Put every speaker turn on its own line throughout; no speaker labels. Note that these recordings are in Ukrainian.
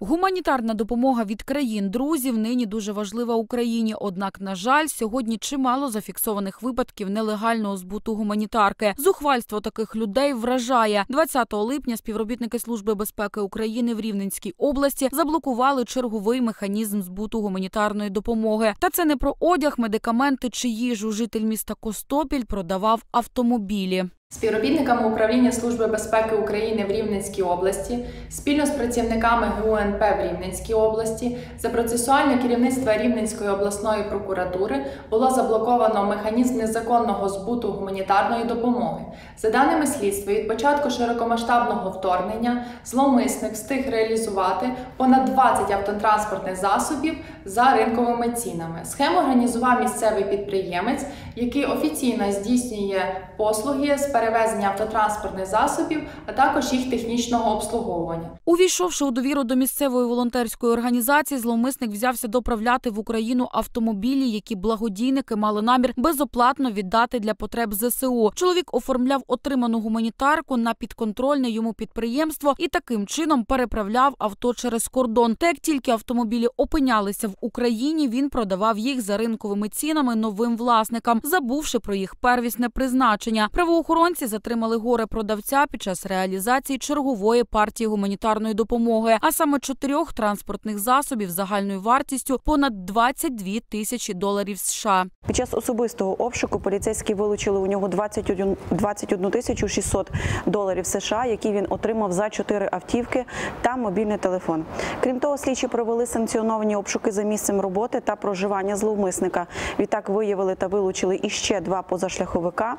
Гуманітарна допомога від країн друзів нині дуже важлива Україні. Однак, на жаль, сьогодні чимало зафіксованих випадків нелегального збуту гуманітарки. Зухвальство таких людей вражає. 20 липня співробітники Служби безпеки України в Рівненській області заблокували черговий механізм збуту гуманітарної допомоги. Та це не про одяг, медикаменти чи їжу. Житель міста Костопіль продавав автомобілі.
Співробітниками управління Служби безпеки України в Рівненській області спільно з працівниками ГУНП в Рівненській області за процесуальне керівництво Рівненської обласної прокуратури було заблоковано механізм незаконного збуту гуманітарної допомоги. За даними слідства, від початку широкомасштабного вторгнення зловмисник встиг реалізувати понад 20 автотранспортних засобів за ринковими цінами. Схему організував місцевий підприємець, який офіційно здійснює послуги з перевезення автотранспортних засобів, а також їх технічного обслуговування.
Увійшовши у довіру до місцевої волонтерської організації, зловмисник взявся доправляти в Україну автомобілі, які благодійники мали намір безоплатно віддати для потреб ЗСУ. Чоловік оформляв отриману гуманітарку на підконтрольне йому підприємство і таким чином переправляв авто через кордон. Та як тільки автомобілі опинялися в Україні, він продавав їх за ринковими цінами новим власникам, забувши про їх первісне призначення. Правоохоронці затримали горе продавця під час реалізації чергової партії гуманітарної допомоги, а саме чотирьох транспортних засобів загальною вартістю понад 22 тисячі доларів США.
Під час особистого обшуку поліцейські вилучили у нього 21, 21 тисячу 600 доларів США, які він отримав за чотири автівки та мобільний телефон. Крім того, слідчі провели санкціоновані обшуки за місцем роботи та проживання зловмисника. Відтак виявили та вилучили іще два позашляховика,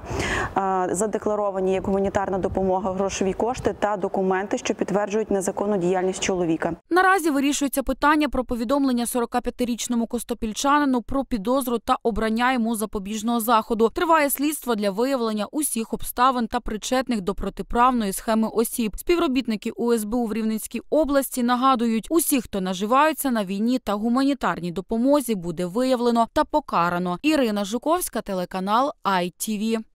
е, задекларовані як гуманітарна допомога, грошові кошти та документи, що підтверджують незаконну діяльність чоловіка.
Наразі вирішується питання про повідомлення 45-річному костопільчанину про підозру та обрання йому запобіжного заходу. Триває слідство для виявлення усіх обставин та причетних до протиправної схеми осіб. Співробітники УСБУ в Рівненській області нагадують, усіх, хто наживаються на війні та гуманітарній допомозі, буде виявлено та покарано. Ірина Жуковська, телеканал ITV.